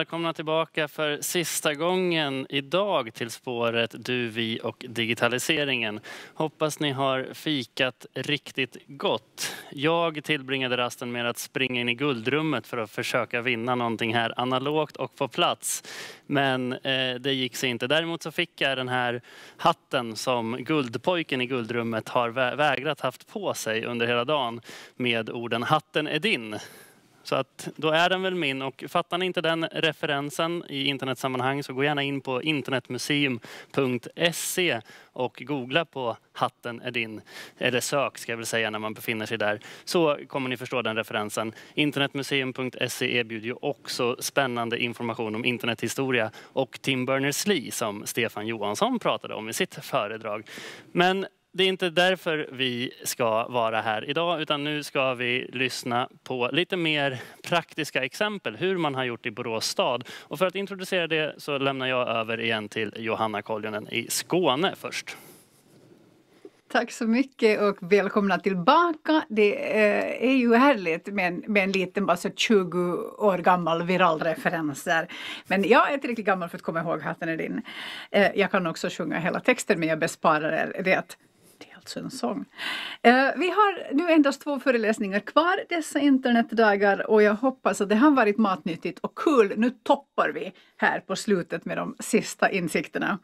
Välkomna tillbaka för sista gången idag till spåret Du, vi och digitaliseringen. Hoppas ni har fikat riktigt gott. Jag tillbringade rasten med att springa in i guldrummet för att försöka vinna någonting här analogt och på plats. Men eh, det gick sig inte. Däremot så fick jag den här hatten som guldpojken i guldrummet har vägrat haft på sig under hela dagen med orden hatten är din. Så att då är den väl min och fattar ni inte den referensen i internetsammanhang så gå gärna in på internetmuseum.se och googla på hatten är din, eller sök ska jag väl säga när man befinner sig där. Så kommer ni förstå den referensen. Internetmuseum.se erbjuder ju också spännande information om internethistoria och Tim Berners-Lee som Stefan Johansson pratade om i sitt föredrag. Men det är inte därför vi ska vara här idag utan nu ska vi lyssna på lite mer praktiska exempel hur man har gjort i Borås stad. Och för att introducera det så lämnar jag över igen till Johanna Koljonen i Skåne först. Tack så mycket och välkomna tillbaka. Det eh, är ju härligt med en, med en liten, bara så 20 år gammal viralreferens. där. Men jag är tillräckligt gammal för att komma ihåg Hatten är din. Eh, jag kan också sjunga hela texten men jag besparar er det alltså en sång. Eh, vi har nu endast två föreläsningar kvar dessa internetdagar och jag hoppas att det har varit matnyttigt och kul. Nu toppar vi här på slutet med de sista insikterna.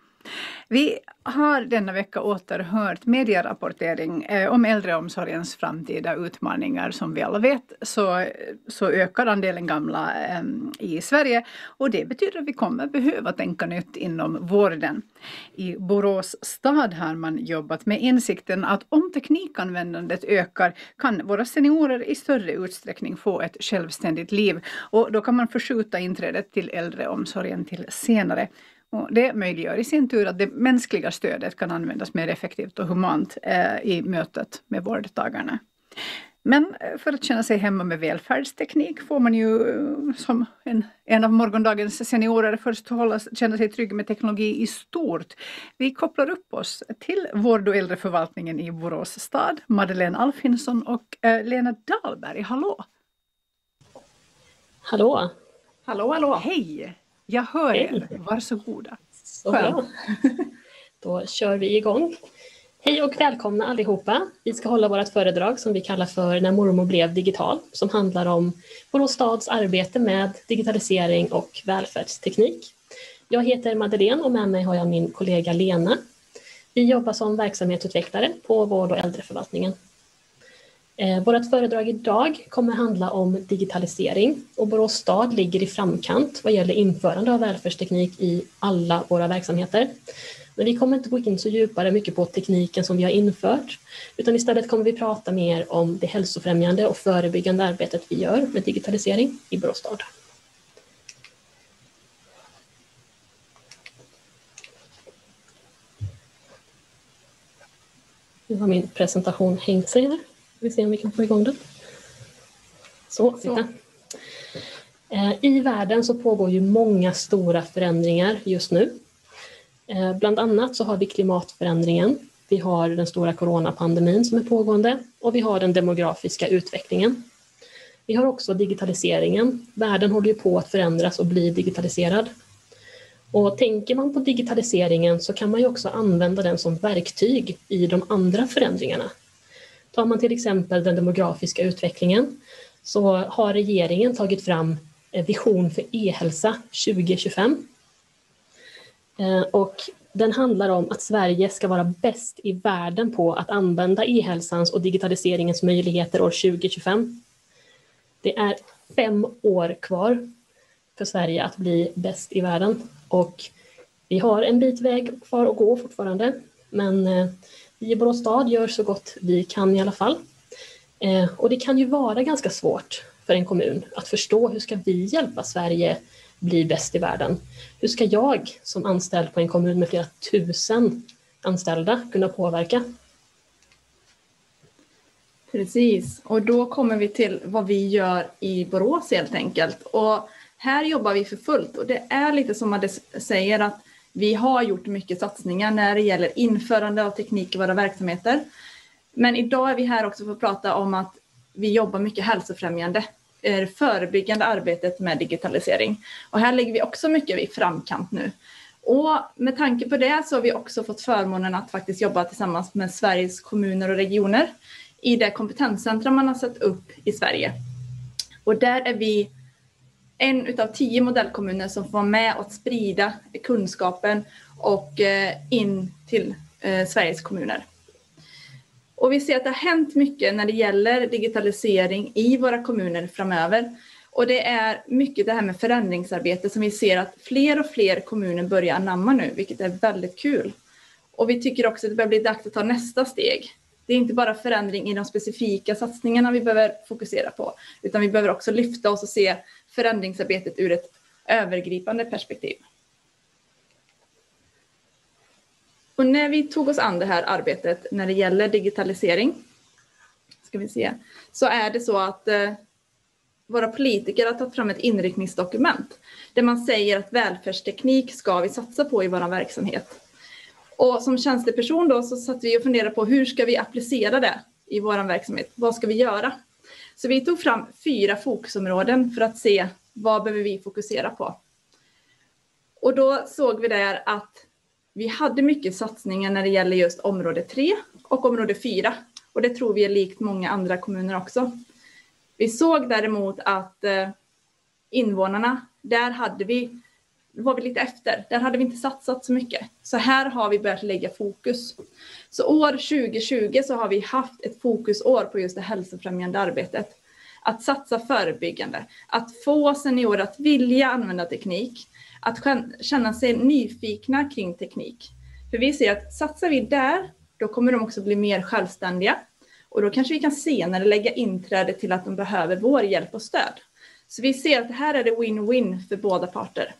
Vi har denna vecka återhört medierapportering eh, om äldreomsorgens framtida utmaningar. Som vi alla vet så, så ökar andelen gamla ehm, i Sverige och det betyder att vi kommer behöva tänka nytt inom vården. I Borås stad har man jobbat med insikten att om teknikanvändandet ökar kan våra seniorer i större utsträckning få ett självständigt liv och då kan man förskjuta inträdet till äldreomsorgen till senare. Och det möjliggör i sin tur att det mänskliga stödet kan användas mer effektivt och humant eh, i mötet med vårdtagarna. Men eh, för att känna sig hemma med välfärdsteknik får man ju eh, som en, en av morgondagens seniorer först hålla, känna sig trygg med teknologi i stort. Vi kopplar upp oss till vård och äldreförvaltningen i Borås stad, Madeleine Alfinsson och eh, Lena Dahlberg. Hallå! Hallå! Hallå, hallå! Hej! Jag hör er. Varsågoda. Så bra. Då kör vi igång. Hej och välkomna allihopa. Vi ska hålla vårt föredrag som vi kallar för När mormor blev digital som handlar om Borås stads arbete med digitalisering och välfärdsteknik. Jag heter Madeleine och med mig har jag min kollega Lena. Vi jobbar som verksamhetsutvecklare på vård och äldreförvaltningen. Eh, vårt föredrag idag kommer handla om digitalisering och Borås stad ligger i framkant vad gäller införande av välfärdsteknik i alla våra verksamheter. Men vi kommer inte gå in så djupare mycket på tekniken som vi har infört utan istället kommer vi prata mer om det hälsofrämjande och förebyggande arbetet vi gör med digitalisering i Borås stad. Nu har min presentation hängt sig här. Vi ser om vi kan få igång den. Så, titta. Eh, I världen så pågår ju många stora förändringar just nu. Eh, bland annat så har vi klimatförändringen, vi har den stora coronapandemin som är pågående och vi har den demografiska utvecklingen. Vi har också digitaliseringen. Världen håller ju på att förändras och bli digitaliserad. Och tänker man på digitaliseringen så kan man ju också använda den som verktyg i de andra förändringarna. Tar man till exempel den demografiska utvecklingen så har regeringen tagit fram vision för e-hälsa 2025. Eh, och den handlar om att Sverige ska vara bäst i världen på att använda e-hälsans och digitaliseringens möjligheter år 2025. Det är fem år kvar för Sverige att bli bäst i världen och vi har en bit väg kvar att gå fortfarande men eh, vi i Borås stad gör så gott vi kan i alla fall. Eh, och det kan ju vara ganska svårt för en kommun att förstå hur ska vi hjälpa Sverige bli bäst i världen? Hur ska jag som anställd på en kommun med flera tusen anställda kunna påverka? Precis, och då kommer vi till vad vi gör i Borås helt enkelt. Och här jobbar vi för fullt och det är lite som man säger att vi har gjort mycket satsningar när det gäller införande av teknik i våra verksamheter. Men idag är vi här också för att prata om att vi jobbar mycket hälsofrämjande det förebyggande arbetet med digitalisering. Och här ligger vi också mycket i framkant nu. Och med tanke på det så har vi också fått förmånen att faktiskt jobba tillsammans med Sveriges kommuner och regioner i det kompetenscentrum man har satt upp i Sverige. Och där är vi en utav tio modellkommuner som får vara med och sprida kunskapen och eh, in till eh, Sveriges kommuner. Och vi ser att det har hänt mycket när det gäller digitalisering i våra kommuner framöver. Och det är mycket det här med förändringsarbete som vi ser att fler och fler kommuner börjar anamma nu, vilket är väldigt kul. Och vi tycker också att det börjar bli dags att ta nästa steg. Det är inte bara förändring i de specifika satsningarna vi behöver fokusera på, utan vi behöver också lyfta oss och se förändringsarbetet ur ett övergripande perspektiv. Och när vi tog oss an det här arbetet när det gäller digitalisering, ska vi se, så är det så att eh, våra politiker har tagit fram ett inriktningsdokument där man säger att välfärdsteknik ska vi satsa på i vår verksamhet. Och som tjänsteperson då så satt vi och funderade på hur ska vi applicera det i vår verksamhet? Vad ska vi göra? Så vi tog fram fyra fokusområden för att se vad behöver vi fokusera på. Och då såg vi där att vi hade mycket satsningar när det gäller just område 3 och område 4. Och det tror vi är likt många andra kommuner också. Vi såg däremot att eh, invånarna, där hade vi, var vi lite efter. Där hade vi inte satsat så mycket. Så här har vi börjat lägga fokus. Så år 2020 så har vi haft ett fokusår på just det hälsofrämjande arbetet. Att satsa förebyggande, att få seniorer att vilja använda teknik, att känna sig nyfikna kring teknik. För vi ser att satsar vi där, då kommer de också bli mer självständiga. Och då kanske vi kan senare lägga inträde till att de behöver vår hjälp och stöd. Så vi ser att här är det win-win för båda parter.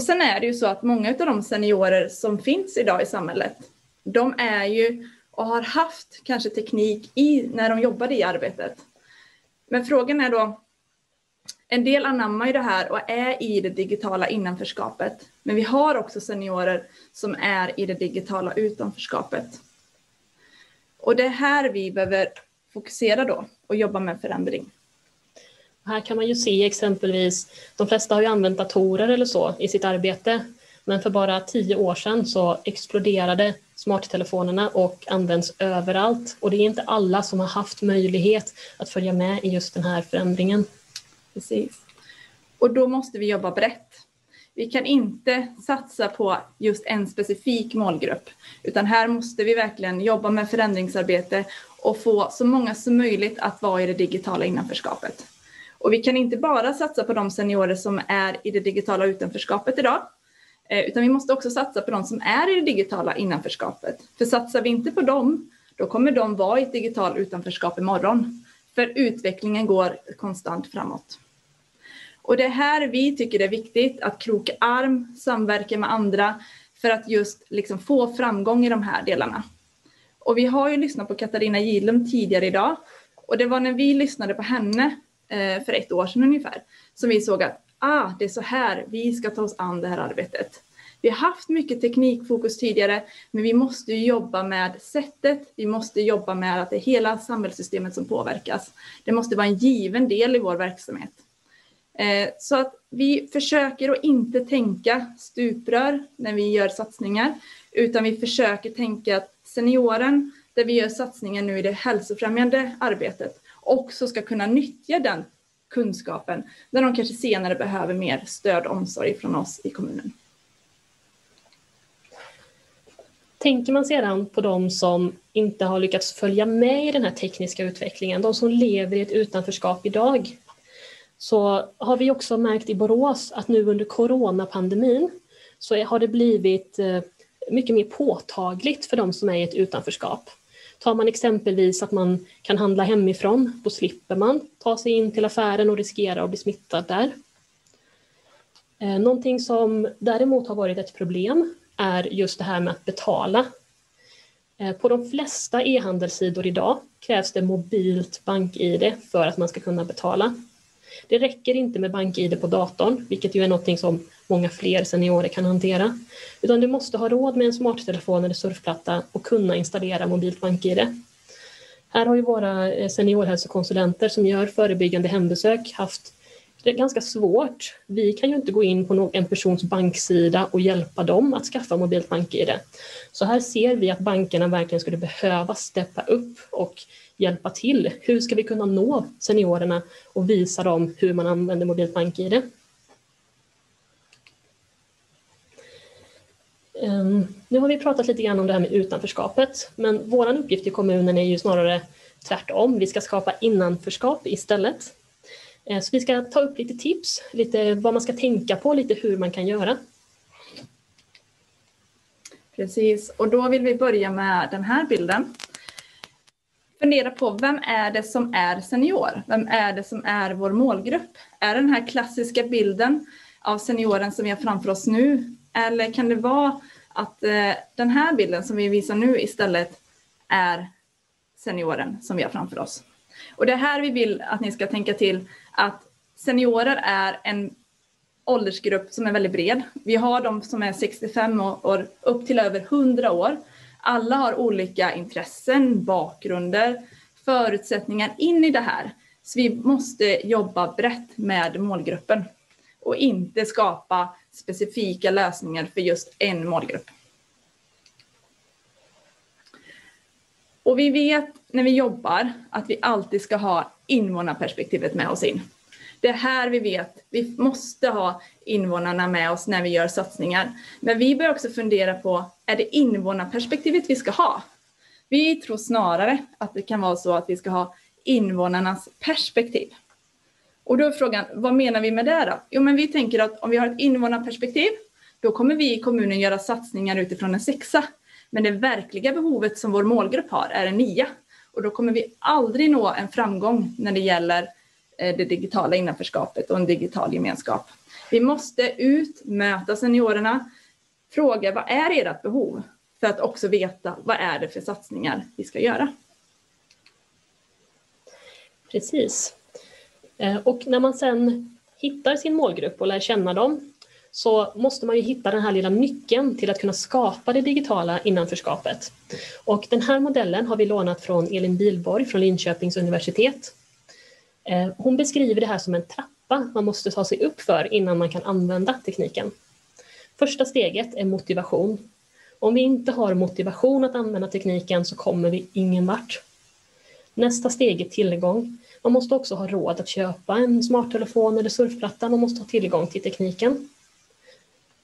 Och sen är det ju så att många av de seniorer som finns idag i samhället, de är ju och har haft kanske teknik i när de jobbade i arbetet. Men frågan är då, en del anammar ju det här och är i det digitala innanförskapet. Men vi har också seniorer som är i det digitala utanförskapet. Och det är här vi behöver fokusera då och jobba med förändring. Här kan man ju se exempelvis, de flesta har ju använt datorer eller så i sitt arbete, men för bara tio år sedan så exploderade smarttelefonerna och används överallt. Och det är inte alla som har haft möjlighet att följa med i just den här förändringen. Precis. Och då måste vi jobba brett. Vi kan inte satsa på just en specifik målgrupp, utan här måste vi verkligen jobba med förändringsarbete och få så många som möjligt att vara i det digitala innanförskapet. Och vi kan inte bara satsa på de seniorer som är i det digitala utanförskapet idag, eh, utan vi måste också satsa på de som är i det digitala innanförskapet. För satsar vi inte på dem, då kommer de vara i ett digitalt utanförskap imorgon. För utvecklingen går konstant framåt. Och det är här vi tycker det är viktigt att kroka arm, samverka med andra för att just liksom få framgång i de här delarna. Och vi har ju lyssnat på Katarina Gidlum tidigare idag och det var när vi lyssnade på henne Eh, för ett år sedan ungefär som vi såg att ah, det är så här vi ska ta oss an det här arbetet. Vi har haft mycket teknikfokus tidigare, men vi måste jobba med sättet. Vi måste jobba med att det är hela samhällssystemet som påverkas. Det måste vara en given del i vår verksamhet. Eh, så att vi försöker att inte tänka stuprör när vi gör satsningar, utan vi försöker tänka att senioren, där vi gör satsningar nu i det hälsofrämjande arbetet, också ska kunna nyttja den kunskapen när de kanske senare behöver mer stöd och omsorg från oss i kommunen. Tänker man sedan på de som inte har lyckats följa med i den här tekniska utvecklingen, de som lever i ett utanförskap idag, så har vi också märkt i Borås att nu under coronapandemin så har det blivit eh, mycket mer påtagligt för de som är i ett utanförskap. Tar man exempelvis att man kan handla hemifrån, då slipper man ta sig in till affären och riskera att bli smittad där. Eh, någonting som däremot har varit ett problem är just det här med att betala. Eh, på de flesta e-handelssidor idag krävs det mobilt bank-id för att man ska kunna betala. Det räcker inte med bank-id på datorn, vilket ju är något som många fler seniorer kan hantera, utan du måste ha råd med en smarttelefon eller surfplatta och kunna installera mobilt bank-id. Här har ju våra eh, seniorhälsokonsulenter som gör förebyggande hembesök haft det ganska svårt. Vi kan ju inte gå in på en persons banksida och hjälpa dem att skaffa mobilt bank-id. Så här ser vi att bankerna verkligen skulle behöva steppa upp och hjälpa till. Hur ska vi kunna nå seniorerna och visa dem hur man använder mobilt BankID? Ehm, nu har vi pratat lite grann om det här med utanförskapet, men vår uppgift i kommunen är ju snarare tvärtom. Vi ska skapa innanförskap istället. Ehm, så vi ska ta upp lite tips, lite vad man ska tänka på, lite hur man kan göra. Precis, och då vill vi börja med den här bilden. Fundera på vem är det som är senior? Vem är det som är vår målgrupp? Är det den här klassiska bilden av senioren som vi har framför oss nu? Eller kan det vara att eh, den här bilden som vi visar nu istället är senioren som vi har framför oss? Och det är här vi vill att ni ska tänka till att seniorer är en åldersgrupp som är väldigt bred. Vi har de som är 65 år upp till över 100 år. Alla har olika intressen, bakgrunder, förutsättningar in i det här. Så vi måste jobba brett med målgruppen och inte skapa specifika lösningar för just en målgrupp. Och vi vet när vi jobbar att vi alltid ska ha invånarperspektivet med oss in. Det är här vi vet, vi måste ha invånarna med oss när vi gör satsningar. Men vi bör också fundera på, är det invånarperspektivet vi ska ha? Vi tror snarare att det kan vara så att vi ska ha invånarnas perspektiv. Och då är frågan, vad menar vi med det då? Jo, men vi tänker att om vi har ett invånarperspektiv, då kommer vi i kommunen göra satsningar utifrån en sexa. Men det verkliga behovet som vår målgrupp har är en nia. Och då kommer vi aldrig nå en framgång när det gäller Eh, det digitala innanförskapet och en digital gemenskap. Vi måste ut, möta seniorerna, fråga vad är ert behov? För att också veta vad är det för satsningar vi ska göra. Precis. Eh, och när man sen hittar sin målgrupp och lär känna dem så måste man ju hitta den här lilla nyckeln till att kunna skapa det digitala innanförskapet. Och den här modellen har vi lånat från Elin Bilborg från Linköpings universitet. Eh, hon beskriver det här som en trappa man måste ta sig upp för innan man kan använda tekniken. Första steget är motivation. Om vi inte har motivation att använda tekniken så kommer vi ingen vart. Nästa steg är tillgång. Man måste också ha råd att köpa en smarttelefon eller surfplatta. Man måste ha tillgång till tekniken.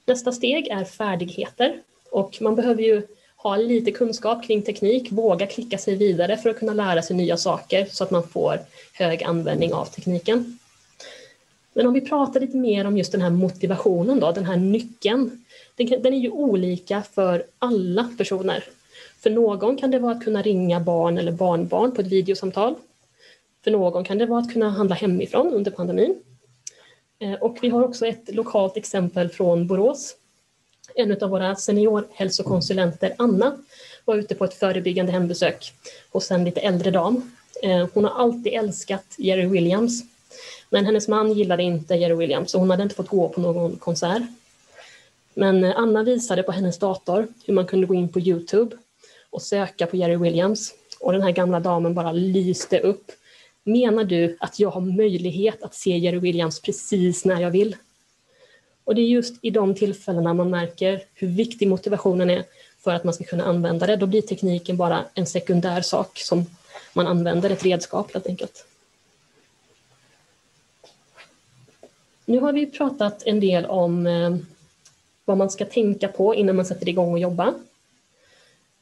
Nästa steg är färdigheter och man behöver ju ha lite kunskap kring teknik, våga klicka sig vidare för att kunna lära sig nya saker så att man får hög användning av tekniken. Men om vi pratar lite mer om just den här motivationen då, den här nyckeln. Den är ju olika för alla personer. För någon kan det vara att kunna ringa barn eller barnbarn på ett videosamtal. För någon kan det vara att kunna handla hemifrån under pandemin. Eh, och vi har också ett lokalt exempel från Borås. En av våra seniorhälsokonsulenter, Anna, var ute på ett förebyggande hembesök hos en lite äldre dam. Eh, hon har alltid älskat Jerry Williams, men hennes man gillade inte Jerry Williams och hon hade inte fått gå på någon konsert. Men eh, Anna visade på hennes dator hur man kunde gå in på Youtube och söka på Jerry Williams och den här gamla damen bara lyste upp Menar du att jag har möjlighet att se Jerry Williams precis när jag vill? Och det är just i de tillfällena man märker hur viktig motivationen är för att man ska kunna använda det. Då blir tekniken bara en sekundär sak som man använder, ett redskap helt enkelt. Nu har vi pratat en del om eh, vad man ska tänka på innan man sätter igång och jobba.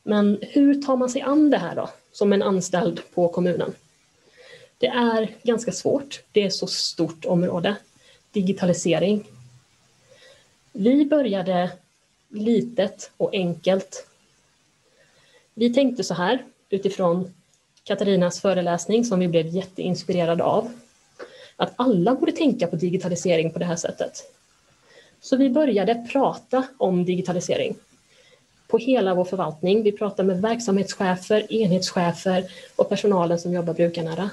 Men hur tar man sig an det här då, som en anställd på kommunen? Det är ganska svårt. Det är så stort område. Digitalisering. Vi började litet och enkelt. Vi tänkte så här utifrån Katarinas föreläsning som vi blev jätteinspirerade av. Att alla borde tänka på digitalisering på det här sättet. Så vi började prata om digitalisering på hela vår förvaltning. Vi pratade med verksamhetschefer, enhetschefer och personalen som jobbar brukarnära.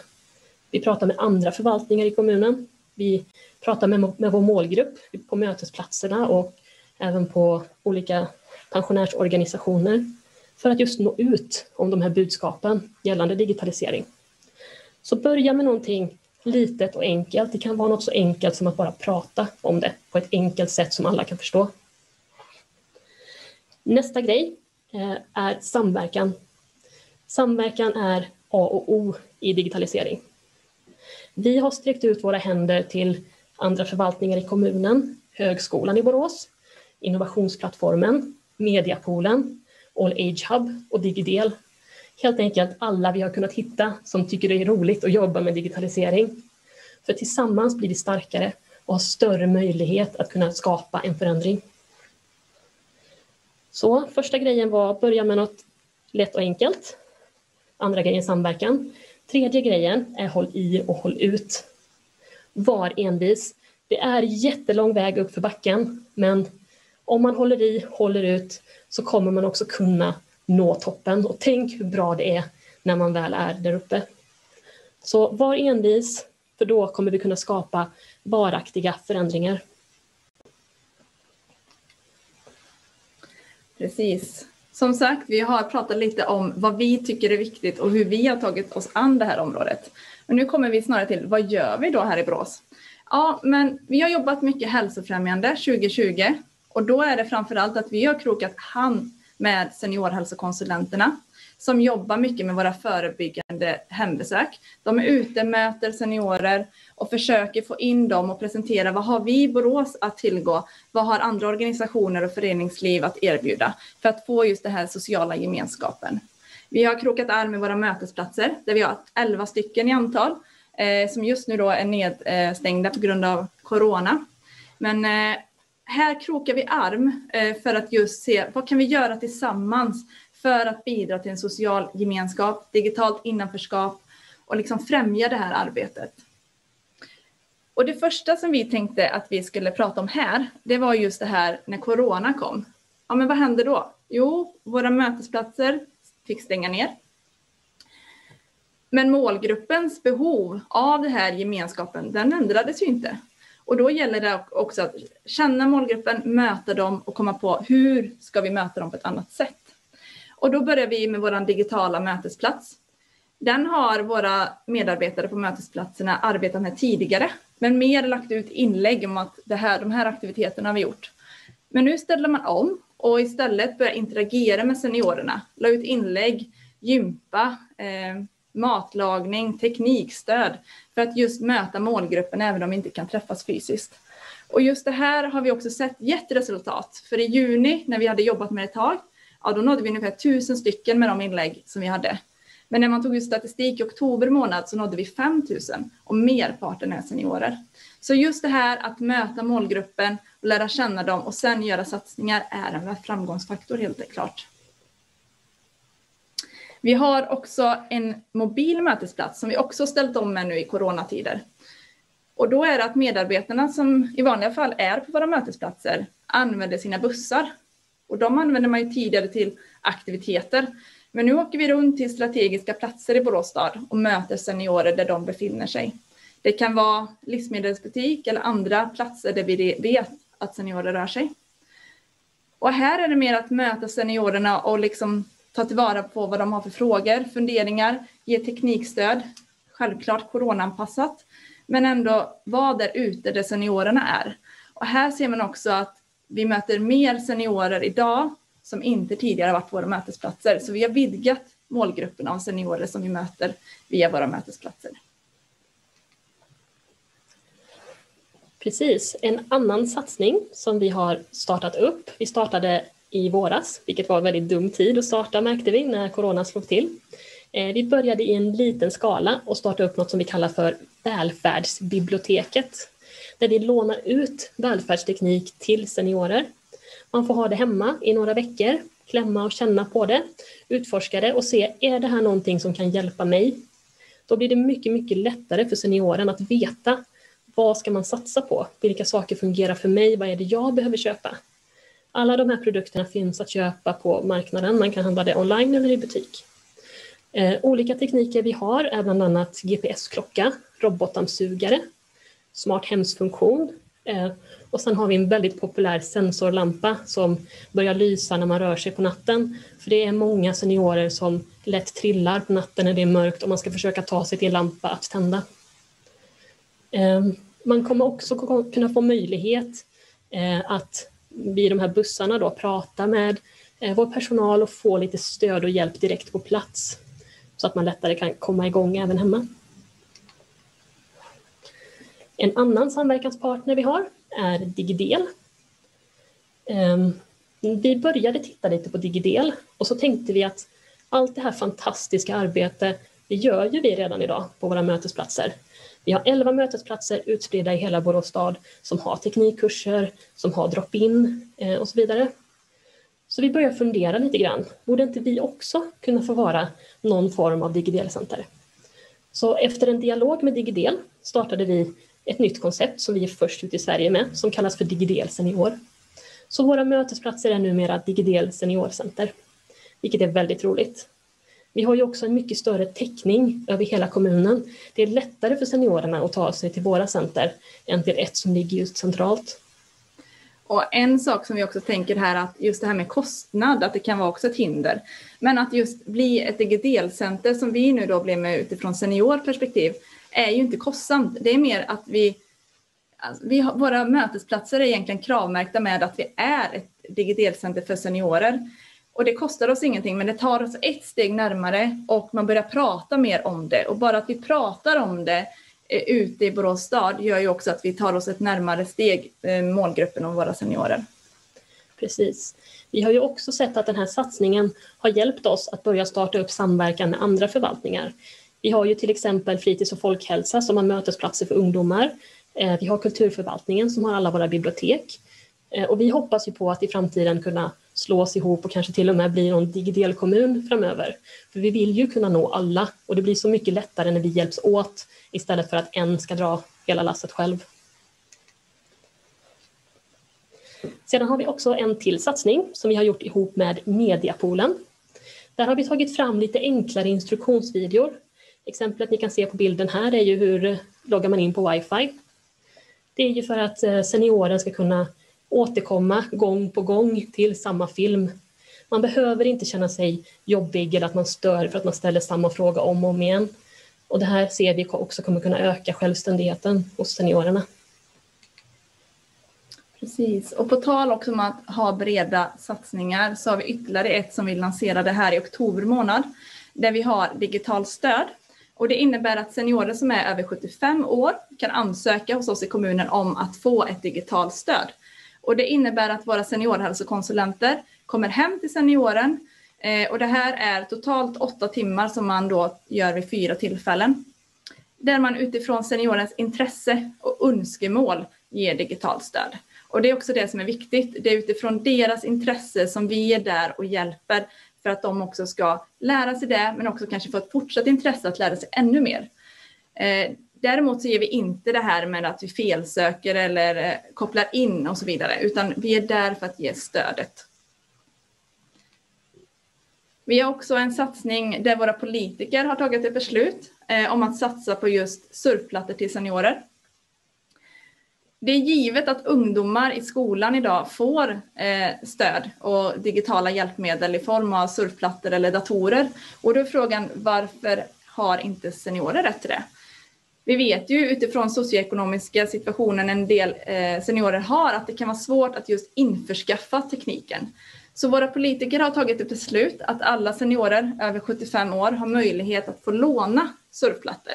Vi pratade med andra förvaltningar i kommunen. Vi pratar med, med vår målgrupp på mötesplatserna och även på olika pensionärsorganisationer för att just nå ut om de här budskapen gällande digitalisering. Så börja med någonting litet och enkelt. Det kan vara något så enkelt som att bara prata om det på ett enkelt sätt som alla kan förstå. Nästa grej eh, är samverkan. Samverkan är A och O i digitalisering. Vi har sträckt ut våra händer till andra förvaltningar i kommunen, Högskolan i Borås, Innovationsplattformen, Mediapoolen, All Age Hub och Digidel. Helt enkelt alla vi har kunnat hitta som tycker det är roligt att jobba med digitalisering. För tillsammans blir vi starkare och har större möjlighet att kunna skapa en förändring. Så första grejen var att börja med något lätt och enkelt. Andra grejen samverkan. Tredje grejen är håll i och håll ut. Var envis. Det är jättelång väg upp för backen, men om man håller i, håller ut, så kommer man också kunna nå toppen. Och tänk hur bra det är när man väl är där uppe. Så var envis, för då kommer vi kunna skapa varaktiga förändringar. Precis. Som sagt, vi har pratat lite om vad vi tycker är viktigt och hur vi har tagit oss an det här området. Men nu kommer vi snarare till vad gör vi då här i Brås? Ja, men vi har jobbat mycket hälsofrämjande 2020 och då är det framför allt att vi har krokat hand med seniorhälsokonsulenterna som jobbar mycket med våra förebyggande hembesök. De är ute, möter seniorer och försöker få in dem och presentera vad har vi i Borås att tillgå? Vad har andra organisationer och föreningsliv att erbjuda för att få just den här sociala gemenskapen? Vi har krokat arm med våra mötesplatser där vi har 11 stycken i antal eh, som just nu då är nedstängda på grund av corona. Men eh, här krokar vi arm eh, för att just se vad kan vi göra tillsammans för att bidra till en social gemenskap, digitalt innanförskap och liksom främja det här arbetet. Och det första som vi tänkte att vi skulle prata om här, det var just det här när corona kom. Ja, men vad hände då? Jo, våra mötesplatser fick stänga ner. Men målgruppens behov av den här gemenskapen, den ändrades ju inte. Och då gäller det också att känna målgruppen, möta dem och komma på hur ska vi möta dem på ett annat sätt. Och då börjar vi med vår digitala mötesplats. Den har våra medarbetare på mötesplatserna arbetat med tidigare, men mer lagt ut inlägg om att det här, de här aktiviteterna har vi gjort. Men nu ställer man om och istället börjar interagera med seniorerna, la ut inlägg, gympa, eh, matlagning, teknikstöd för att just möta målgruppen även om vi inte kan träffas fysiskt. Och just det här har vi också sett gett resultat. För i juni när vi hade jobbat med det ett tag, ja då nådde vi ungefär tusen stycken med de inlägg som vi hade. Men när man tog ut statistik i oktober månad så nådde vi 5 000 och merparten är seniorer. Så just det här att möta målgruppen och lära känna dem och sen göra satsningar är en framgångsfaktor helt klart. Vi har också en mobil mötesplats som vi också ställt om med nu i coronatider. Och då är det att medarbetarna som i vanliga fall är på våra mötesplatser använder sina bussar. Och de använder man ju tidigare till aktiviteter. Men nu åker vi runt till strategiska platser i Borås stad och möter seniorer där de befinner sig. Det kan vara livsmedelsbutik eller andra platser där vi vet att seniorer rör sig. Och här är det mer att möta seniorerna och liksom ta tillvara på vad de har för frågor, funderingar, ge teknikstöd, självklart coronaanpassat, men ändå vara där ute där seniorerna är. Och här ser man också att vi möter mer seniorer idag som inte tidigare varit på våra mötesplatser. Så vi har vidgat målgruppen av seniorer som vi möter via våra mötesplatser. Precis. En annan satsning som vi har startat upp. Vi startade i våras, vilket var en väldigt dum tid att starta märkte vi när corona slog till. Eh, vi började i en liten skala och startade upp något som vi kallar för välfärdsbiblioteket, där vi lånar ut välfärdsteknik till seniorer. Man får ha det hemma i några veckor, klämma och känna på det, utforska det och se, är det här någonting som kan hjälpa mig? Då blir det mycket, mycket lättare för senioren att veta vad ska man satsa på? Vilka saker fungerar för mig? Vad är det jag behöver köpa? Alla de här produkterna finns att köpa på marknaden. Man kan handla det online eller i butik. Eh, olika tekniker vi har är bland annat GPS-klocka, robotdammsugare, smart hemsfunktion, eh, och sen har vi en väldigt populär sensorlampa som börjar lysa när man rör sig på natten. För det är många seniorer som lätt trillar på natten när det är mörkt och man ska försöka ta sig till en lampa att tända. Eh, man kommer också kunna få möjlighet eh, att vid de här bussarna då prata med vår personal och få lite stöd och hjälp direkt på plats så att man lättare kan komma igång även hemma. En annan samverkanspartner vi har är Digidel. Ehm, vi började titta lite på Digidel och så tänkte vi att allt det här fantastiska arbete, det gör ju vi redan idag på våra mötesplatser. Vi har 11 mötesplatser utspridda i hela Borås stad som har teknikkurser, som har drop-in eh, och så vidare. Så vi börjar fundera lite grann. Borde inte vi också kunna få vara någon form av Digidel-center? Så efter en dialog med Digidel startade vi ett nytt koncept som vi är först ut i Sverige med som kallas för Digidel Senior. Så våra mötesplatser är numera Digidel Seniorcenter, vilket är väldigt roligt. Vi har ju också en mycket större täckning över hela kommunen. Det är lättare för seniorerna att ta sig till våra center än till ett som ligger just centralt. Och en sak som vi också tänker här att just det här med kostnad, att det kan vara också ett hinder. Men att just bli ett digidelcenter som vi nu då blir med utifrån seniorperspektiv är ju inte kostsamt. Det är mer att vi, alltså, vi har, våra mötesplatser är egentligen kravmärkta med att vi är ett digidelcenter för seniorer. Och det kostar oss ingenting, men det tar oss ett steg närmare och man börjar prata mer om det. Och bara att vi pratar om det eh, ute i Borås stad gör ju också att vi tar oss ett närmare steg, eh, målgruppen om våra seniorer. Precis. Vi har ju också sett att den här satsningen har hjälpt oss att börja starta upp samverkan med andra förvaltningar. Vi har ju till exempel fritids och folkhälsa som har mötesplatser för ungdomar. Eh, vi har kulturförvaltningen som har alla våra bibliotek. Eh, och vi hoppas ju på att i framtiden kunna slås ihop och kanske till och med blir en digidelkommun framöver. För vi vill ju kunna nå alla och det blir så mycket lättare när vi hjälps åt istället för att en ska dra hela lasset själv. Sedan har vi också en till satsning som vi har gjort ihop med Mediapoolen. Där har vi tagit fram lite enklare instruktionsvideor. Exemplet ni kan se på bilden här är ju hur loggar man in på wifi. Det är ju för att eh, senioren ska kunna återkomma gång på gång till samma film. Man behöver inte känna sig jobbig eller att man stör för att man ställer samma fråga om och om igen. Och det här ser vi också kommer kunna öka självständigheten hos seniorerna. Precis, och på tal också om att ha breda satsningar så har vi ytterligare ett som vi lanserade här i oktober månad där vi har digitalt stöd. Och det innebär att seniorer som är över 75 år kan ansöka hos oss i kommunen om att få ett digitalt stöd. Och det innebär att våra seniorhälsokonsulenter kommer hem till senioren eh, och det här är totalt åtta timmar som man då gör vid fyra tillfällen. Där man utifrån seniorens intresse och önskemål ger digitalt stöd. Och det är också det som är viktigt. Det är utifrån deras intresse som vi är där och hjälper för att de också ska lära sig det, men också kanske få ett fortsatt intresse att lära sig ännu mer. Eh, däremot så ger vi inte det här med att vi felsöker eller eh, kopplar in och så vidare, utan vi är där för att ge stödet. Vi har också en satsning där våra politiker har tagit ett beslut eh, om att satsa på just surfplattor till seniorer. Det är givet att ungdomar i skolan idag får eh, stöd och digitala hjälpmedel i form av surfplattor eller datorer. Och då är frågan varför har inte seniorer rätt till det? Vi vet ju utifrån socioekonomiska situationen en del eh, seniorer har att det kan vara svårt att just införskaffa tekniken. Så våra politiker har tagit ett beslut att alla seniorer över 75 år har möjlighet att få låna surfplattor.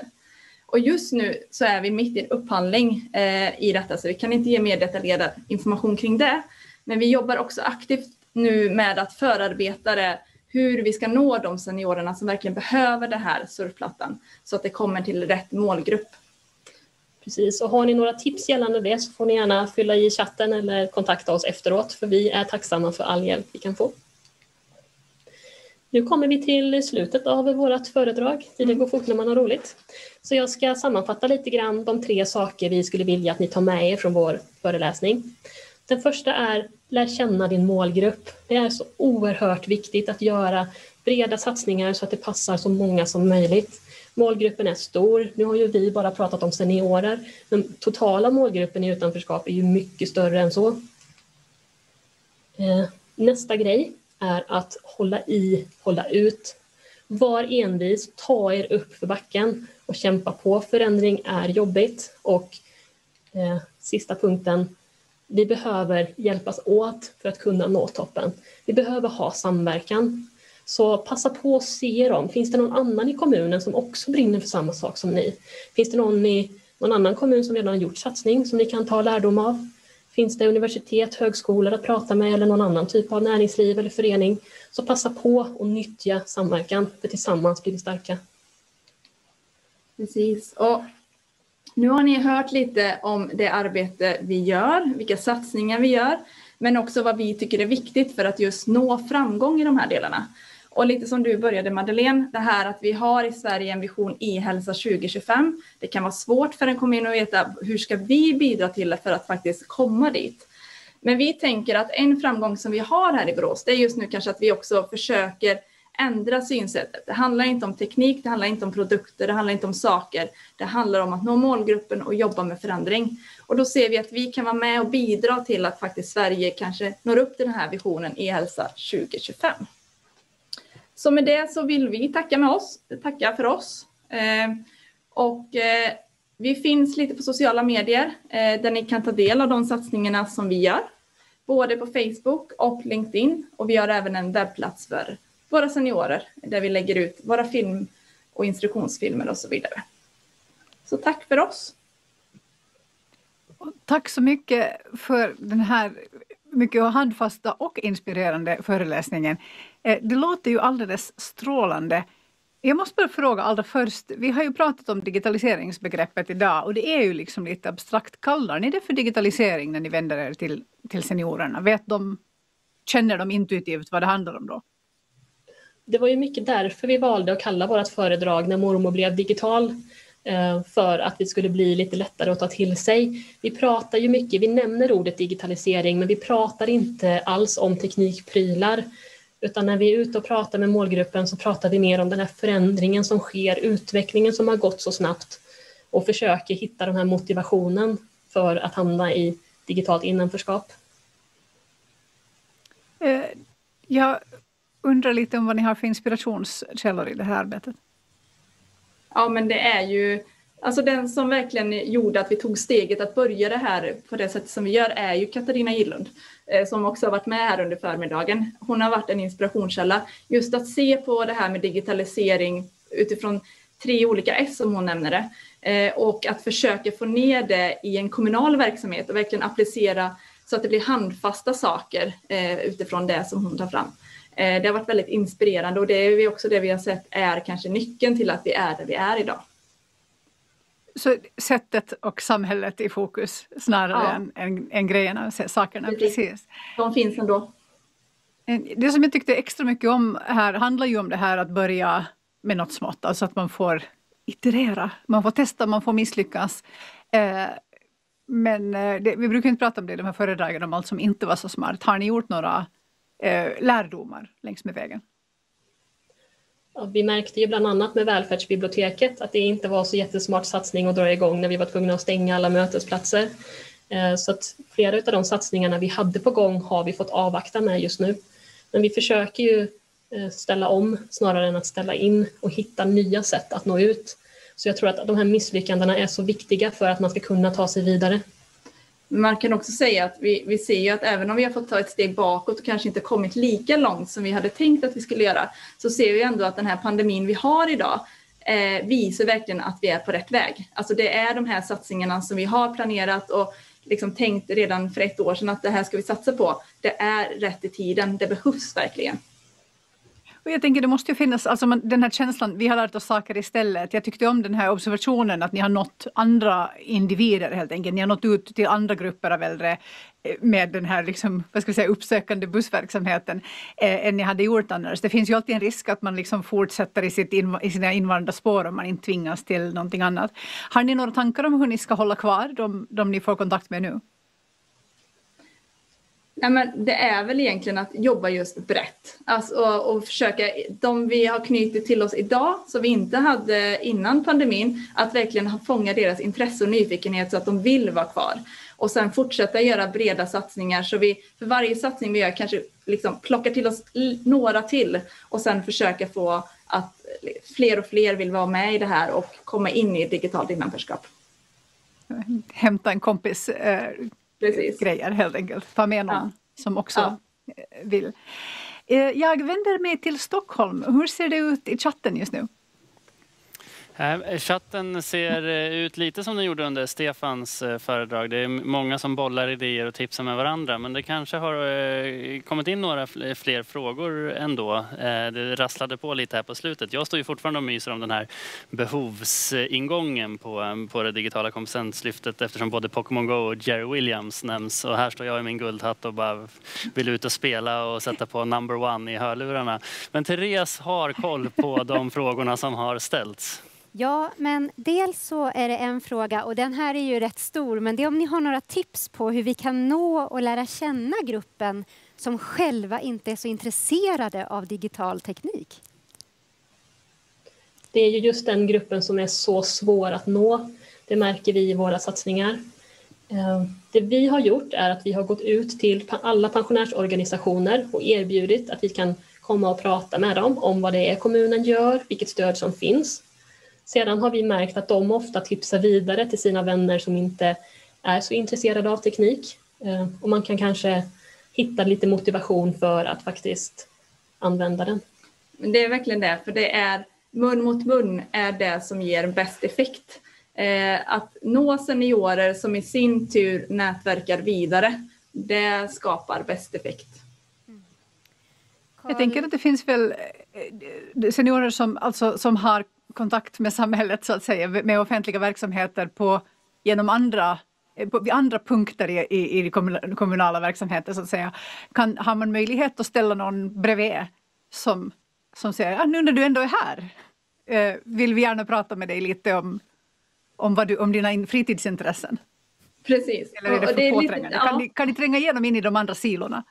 Och just nu så är vi mitt i en upphandling eh, i detta så vi kan inte ge mer detaljerad information kring det. Men vi jobbar också aktivt nu med att förarbeta det hur vi ska nå de seniorerna som verkligen behöver den här surfplattan så att det kommer till rätt målgrupp. Precis, och har ni några tips gällande det så får ni gärna fylla i chatten eller kontakta oss efteråt för vi är tacksamma för all hjälp vi kan få. Nu kommer vi till slutet av vårt föredrag. Tiden går fort när man har roligt. Så jag ska sammanfatta lite grann de tre saker vi skulle vilja att ni tar med er från vår föreläsning. Den första är lär känna din målgrupp. Det är så oerhört viktigt att göra breda satsningar så att det passar så många som möjligt. Målgruppen är stor. Nu har ju vi bara pratat om seniorer, men totala målgruppen i utanförskap är ju mycket större än så. Eh, nästa grej är att hålla i, hålla ut. Var envis, ta er upp för backen och kämpa på. Förändring är jobbigt. Och eh, sista punkten, vi behöver hjälpas åt för att kunna nå toppen. Vi behöver ha samverkan. Så passa på att se dem. Finns det någon annan i kommunen som också brinner för samma sak som ni? Finns det någon i någon annan kommun som redan har gjort satsning som ni kan ta lärdom av? Finns det universitet, högskolor att prata med eller någon annan typ av näringsliv eller förening? Så passa på och nyttja samverkan, för tillsammans blir vi starka. Precis. Och nu har ni hört lite om det arbete vi gör, vilka satsningar vi gör, men också vad vi tycker är viktigt för att just nå framgång i de här delarna. Och lite som du började Madeleine, det här att vi har i Sverige en vision e-hälsa 2025. Det kan vara svårt för en kommun att veta hur ska vi bidra till det för att faktiskt komma dit. Men vi tänker att en framgång som vi har här i Borås, det är just nu kanske att vi också försöker ändra synsättet. Det handlar inte om teknik, det handlar inte om produkter, det handlar inte om saker. Det handlar om att nå målgruppen och jobba med förändring. Och då ser vi att vi kan vara med och bidra till att faktiskt Sverige kanske når upp till den här visionen e-hälsa 2025. Så med det så vill vi tacka med oss, tacka för oss. Eh, och eh, vi finns lite på sociala medier eh, där ni kan ta del av de satsningarna som vi gör. Både på Facebook och LinkedIn. Och vi har även en webbplats för våra seniorer där vi lägger ut våra film och instruktionsfilmer och så vidare. Så tack för oss. Tack så mycket för den här mycket handfasta och inspirerande föreläsningen. Eh, det låter ju alldeles strålande. Jag måste bara fråga allra först, vi har ju pratat om digitaliseringsbegreppet idag och det är ju liksom lite abstrakt. Kallar ni det för digitalisering när ni vänder er till, till seniorerna? Vet de, känner de intuitivt vad det handlar om då? Det var ju mycket därför vi valde att kalla vårt föredrag När mormor blev digital eh, för att vi skulle bli lite lättare att ta till sig. Vi pratar ju mycket, vi nämner ordet digitalisering men vi pratar inte alls om teknikprylar utan när vi är ute och pratar med målgruppen så pratar vi mer om den här förändringen som sker, utvecklingen som har gått så snabbt och försöker hitta den här motivationen för att hamna i digitalt innanförskap. Eh, jag undrar lite om vad ni har för inspirationskällor i det här arbetet. Ja, men det är ju Alltså den som verkligen gjorde att vi tog steget att börja det här på det sättet som vi gör är ju Katarina Gillund eh, som också har varit med här under förmiddagen. Hon har varit en inspirationskälla just att se på det här med digitalisering utifrån tre olika S som hon nämner det eh, och att försöka få ner det i en kommunal verksamhet och verkligen applicera så att det blir handfasta saker eh, utifrån det som hon tar fram. Det har varit väldigt inspirerande och det är också det vi har sett är kanske nyckeln till att vi är där vi är idag. Så sättet och samhället i fokus snarare ja. än, än, än grejerna, sakerna. Precis. precis. De finns ändå. Det som jag tyckte extra mycket om här handlar ju om det här att börja med något smått, alltså att man får iterera, man får testa, man får misslyckas. Eh, men eh, det, vi brukar inte prata om det i de här föredragen om allt som inte var så smart. Har ni gjort några eh, lärdomar längs med vägen? Vi märkte ju bland annat med välfärdsbiblioteket att det inte var så jättesmart satsning att dra igång när vi var tvungna att stänga alla mötesplatser. Eh, så att flera av de satsningarna vi hade på gång har vi fått avvakta med just nu. Men vi försöker ju eh, ställa om snarare än att ställa in och hitta nya sätt att nå ut. Så jag tror att de här misslyckandena är så viktiga för att man ska kunna ta sig vidare. Man kan också säga att vi, vi ser ju att även om vi har fått ta ett steg bakåt och kanske inte kommit lika långt som vi hade tänkt att vi skulle göra, så ser vi ändå att den här pandemin vi har idag eh, visar verkligen att vi är på rätt väg. Alltså det är de här satsningarna som vi har planerat och liksom tänkt redan för ett år sedan att det här ska vi satsa på. Det är rätt i tiden, det behövs verkligen. Och jag tänker det måste ju finnas, alltså man, den här känslan, vi har lärt oss saker istället. Jag tyckte om den här observationen att ni har nått andra individer helt enkelt. Ni har nått ut till andra grupper av äldre eh, med den här liksom, vad ska vi säga, uppsökande bussverksamheten eh, än ni hade gjort annars. Det finns ju alltid en risk att man liksom fortsätter i, sitt inv i sina invandrarspår om man inte tvingas till någonting annat. Har ni några tankar om hur ni ska hålla kvar de, de ni får kontakt med nu? Ja, men det är väl egentligen att jobba just brett. Alltså, och, och försöka, de vi har knutit till oss idag, som vi inte hade innan pandemin, att verkligen fånga deras intresse och nyfikenhet så att de vill vara kvar. Och sen fortsätta göra breda satsningar så vi för varje satsning vi gör kanske liksom plockar till oss några till och sen försöka få att fler och fler vill vara med i det här och komma in i digitalt innanförskap. Hämta en kompis eh, Precis. grejer helt enkelt. Ta med någon ja. som också ja. vill. Eh, jag vänder mig till Stockholm. Hur ser det ut i chatten just nu? Ehm, chatten ser eh, ut lite som den gjorde under Stefans eh, föredrag. Det är många som bollar idéer och tipsar med varandra men det kanske har eh, kommit in några fler frågor ändå. Det rasslade på lite här på slutet. Jag står ju fortfarande och myser om den här behovsingången på, ehm, på det digitala kompetenslyftet eftersom både Pokémon Go och Jerry Williams nämns och här står jag i min guldhatt och bara vill ut och spela och sätta på number one i hörlurarna. Men Therese har koll på de frågorna som har ställts. Ja, men dels så är det en fråga och den här är ju rätt stor, men det är om ni har några tips på hur vi kan nå och lära känna gruppen som själva inte är så intresserade av digital teknik. Det är ju just den gruppen som är så svår att nå. Det märker vi i våra satsningar. Eh, det vi har gjort är att vi har gått ut till alla pensionärsorganisationer och erbjudit att vi kan komma och prata med dem om vad det är kommunen gör, vilket stöd som finns. Sedan har vi märkt att de ofta tipsar vidare till sina vänner som inte är så intresserade av teknik. Eh, och man kan kanske hitta lite motivation för att faktiskt använda den. Det är verkligen det, för det är mun mot mun är det som ger bäst effekt. Eh, att nå seniorer som i sin tur nätverkar vidare, det skapar bäst effekt. Jag tänker att det finns väl eh, seniorer som, alltså, som har kontakt med samhället så att säga, med offentliga verksamheter på, genom andra på andra punkter i, i, i kommunala verksamheter så att säga. Kan, har man möjlighet att ställa någon bredvid som, som säger, ah, nu när du ändå är här, eh, vill vi gärna prata med dig lite om, om, vad du, om dina fritidsintressen. Precis. Eller är det för det påträngande? Lite, ja. kan, ni, kan ni tränga igenom in i de andra silorna?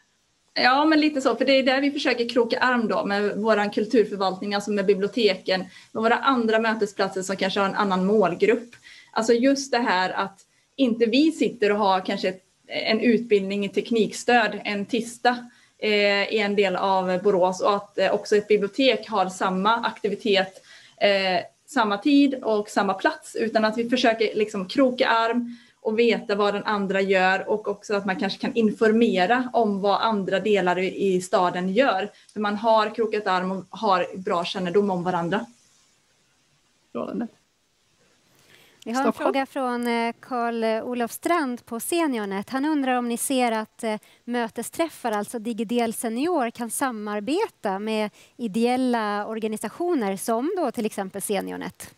Ja, men lite så, för det är där vi försöker kroka arm då med vår kulturförvaltning, alltså med biblioteken, med våra andra mötesplatser som kanske har en annan målgrupp. Alltså just det här att inte vi sitter och har kanske en utbildning i teknikstöd en tisdag eh, i en del av Borås och att eh, också ett bibliotek har samma aktivitet eh, samma tid och samma plats utan att vi försöker liksom kroka arm och veta vad den andra gör och också att man kanske kan informera om vad andra delar i staden gör. För man har krokat arm och har bra kännedom om varandra. Vi har en fråga från eh, Karl-Olof Strand på Seniornet. Han undrar om ni ser att eh, mötesträffar, alltså Digidel Senior, kan samarbeta med ideella organisationer som då till exempel Seniornet?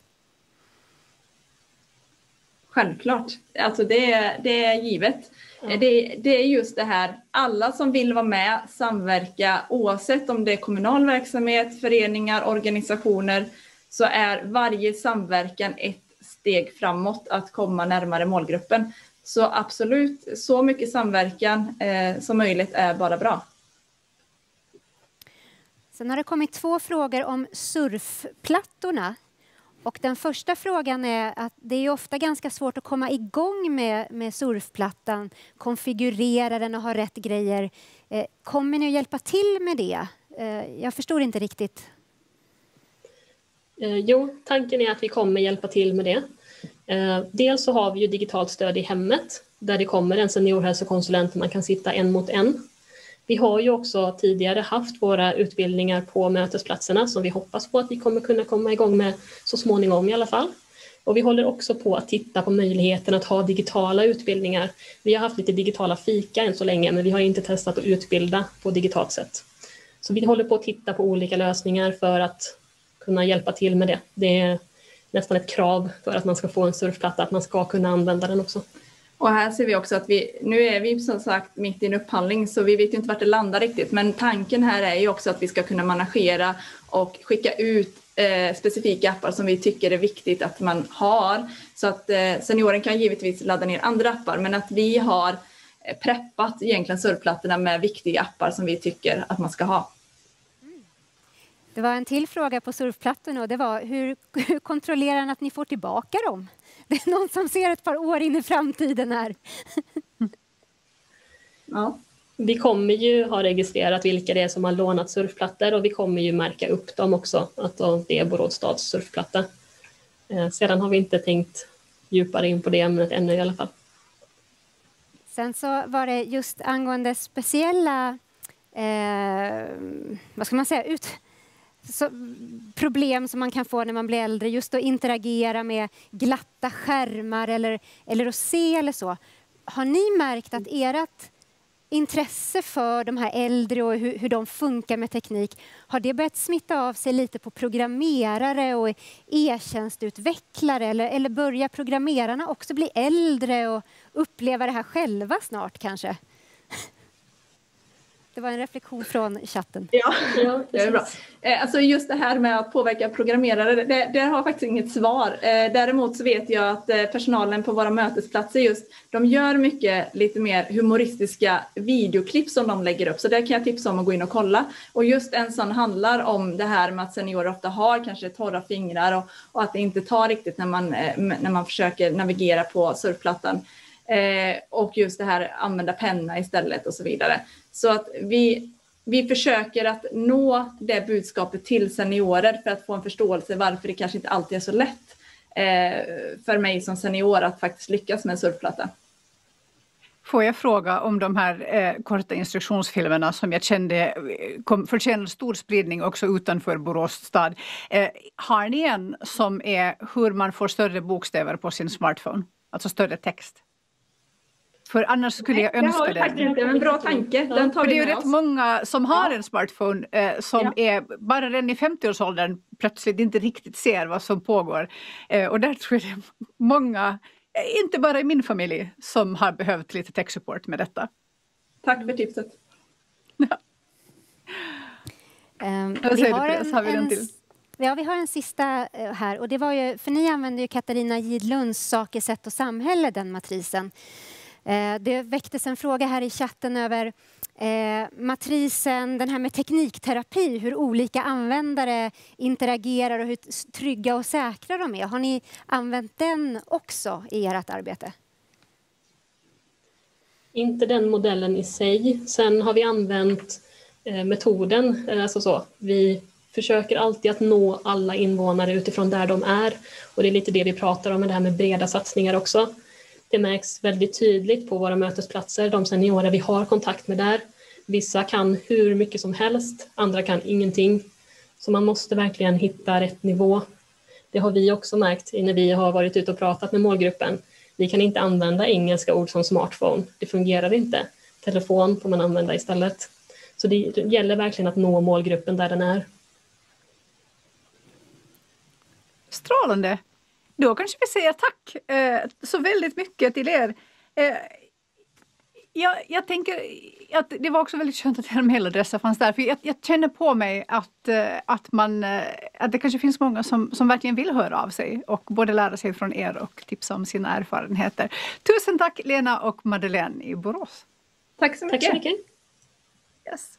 Självklart, alltså det, är, det är givet. Mm. Det, det, är just det här, alla som vill vara med, samverka, oavsett om det är kommunal verksamhet, föreningar, organisationer, så är varje samverkan ett steg framåt att komma närmare målgruppen. Så absolut, så mycket samverkan eh, som möjligt är bara bra. Sen har det kommit två frågor om surfplattorna. Och den första frågan är att det är ofta ganska svårt att komma igång med, med surfplattan, konfigurera den och ha rätt grejer. Eh, kommer ni att hjälpa till med det? Eh, jag förstår inte riktigt. Eh, jo, tanken är att vi kommer hjälpa till med det. Eh, dels så har vi ju digitalt stöd i hemmet där det kommer en seniorhälsokonsulent man kan sitta en mot en vi har ju också tidigare haft våra utbildningar på mötesplatserna som vi hoppas på att vi kommer kunna komma igång med så småningom i alla fall. Och vi håller också på att titta på möjligheten att ha digitala utbildningar. Vi har haft lite digitala fika än så länge, men vi har inte testat att utbilda på digitalt sätt. Så vi håller på att titta på olika lösningar för att kunna hjälpa till med det. Det är nästan ett krav för att man ska få en surfplatta, att man ska kunna använda den också. Och här ser vi också att vi, nu är vi som sagt mitt i en upphandling så vi vet inte vart det landar riktigt. Men tanken här är ju också att vi ska kunna managera och skicka ut eh, specifika appar som vi tycker är viktigt att man har. Så att eh, senioren kan givetvis ladda ner andra appar men att vi har eh, preppat egentligen surfplattorna med viktiga appar som vi tycker att man ska ha. Det var en till fråga på surfplattorna och det var hur, hur kontrollerar ni att ni får tillbaka dem? Det är någon som ser ett par år in i framtiden här. Ja. Vi kommer ju ha registrerat vilka det är som har lånat surfplattor och vi kommer ju märka upp dem också, att det är Borås stads surfplatta. Eh, sedan har vi inte tänkt djupare in på det ämnet ännu i alla fall. Sen så var det just angående speciella, eh, vad ska man säga, ut, så, problem som man kan få när man blir äldre, just att interagera med glatta skärmar eller, eller att se eller så. Har ni märkt att ert intresse för de här äldre och hur, hur de funkar med teknik, har det börjat smitta av sig lite på programmerare och e-tjänstutvecklare eller, eller börjar programmerarna också bli äldre och uppleva det här själva snart kanske? Det var en reflektion från chatten. Ja, ja det är bra. Eh, alltså just det här med att påverka programmerare, det, det har faktiskt inget svar. Eh, däremot så vet jag att eh, personalen på våra mötesplatser just, de gör mycket lite mer humoristiska videoklipp som de lägger upp. Så där kan jag tipsa om att gå in och kolla. Och just en sån handlar om det här med att seniorer ofta har kanske torra fingrar och, och att det inte tar riktigt när man, när man försöker navigera på surfplattan. Eh, och just det här använda penna istället och så vidare. Så att vi, vi försöker att nå det budskapet till seniorer för att få en förståelse varför det kanske inte alltid är så lätt eh, för mig som senior att faktiskt lyckas med en surfplatta. Får jag fråga om de här eh, korta instruktionsfilmerna som jag kände eh, kom, förtjänar stor spridning också utanför Borås stad. Eh, har ni en som är hur man får större bokstäver på sin smartphone? Alltså större text? För annars skulle jag önska det. Det har inte, en bra tanke. Den tar För vi det är ju rätt oss. många som har en smartphone eh, som Ja. är bara redan i 50-årsåldern plötsligt inte riktigt ser vad som pågår. Eh, och där tror jag det är många, eh, inte bara i min familj, som har behövt lite tech support med detta. Tack för tipset. Um, Vad säger du, Therese? Har vi den till? Ja, vi har en sista eh, här. Och det var ju, för ni använde ju Katarina Gidlunds Saker, sätt och samhälle, den matrisen. Eh, det väcktes en fråga här i chatten över eh, matrisen, den här med teknikterapi, hur olika användare interagerar och hur trygga och säkra de är. Har ni använt den också i ert arbete? Inte den modellen i sig. Sen har vi använt eh, metoden, alltså så. Vi försöker alltid att nå alla invånare utifrån där de är. Och det är lite det vi pratar om med det här med breda satsningar också. Det märks väldigt tydligt på våra mötesplatser, de seniorer vi har kontakt med där. Vissa kan hur mycket som helst, andra kan ingenting. Så man måste verkligen hitta rätt nivå. Det har vi också märkt när vi har varit ute och pratat med målgruppen. Vi kan inte använda engelska ord som smartphone. Det fungerar inte. Telefon får man använda istället. Så det gäller verkligen att nå målgruppen där den är. Strålande! Då kanske vi säger tack eh, så väldigt mycket till er. Eh, jag, jag tänker att det var också väldigt skönt att era mejladresser fanns där. För jag, jag känner på mig att, eh, att, man, eh, att det kanske finns många som, som verkligen vill höra av sig och både lära sig från er och tipsa om sina erfarenheter. Tusen tack Lena och Madeleine i Borås. Tack så mycket. Tack så mycket. Yes.